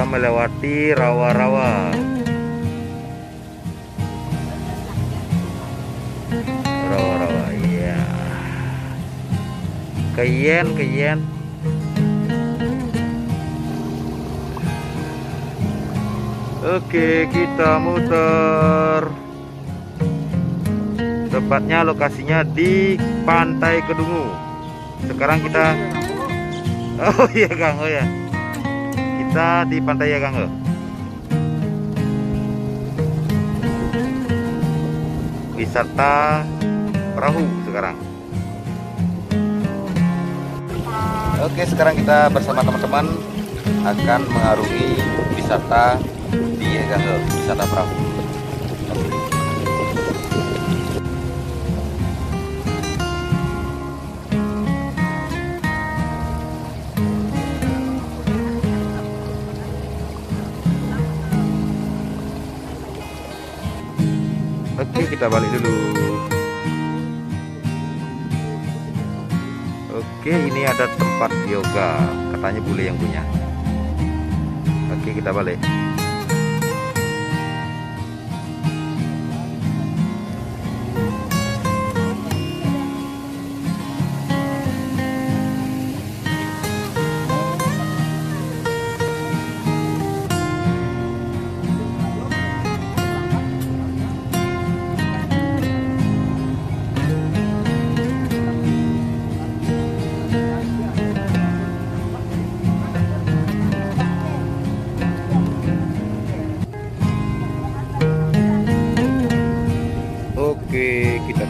melewati rawa-rawa. Rawa-rawa, iya. Keyen, keyen. Oke, kita muter. Tepatnya lokasinya di Pantai Kedungu. Sekarang kita Oh iya Kang, oh ya. Kita di pantai ya Kang. oh. Wisata perahu sekarang. Oke, sekarang kita bersama teman-teman akan mengarungi wisata di Ganggel, wisata perahu. Kita balik dulu. Oke, ini ada tempat yoga. Katanya bule yang punya. Oke, kita balik.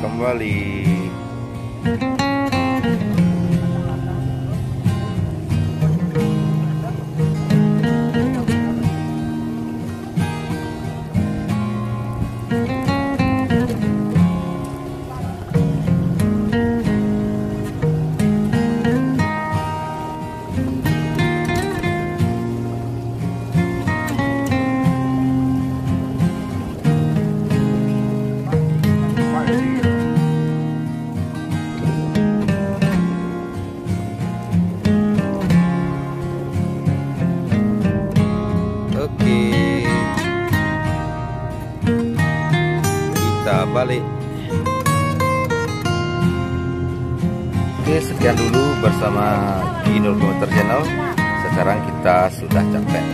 Kembali. Balik. Oke, sekian dulu bersama Ginur Komuter Channel. Sekarang kita sudah capek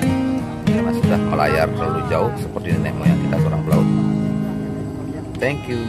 karena sudah melayar terlalu jauh seperti nenek moyang kita seorang pelaut. Thank you.